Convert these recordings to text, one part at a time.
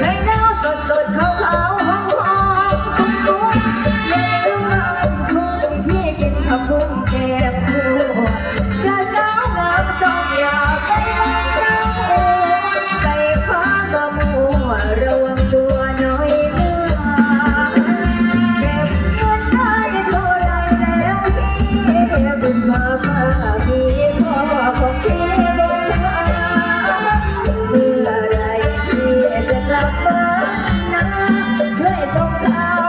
right now, so so. ប់បានណាជួយសុំថា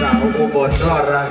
สาวอุบลรอดรัก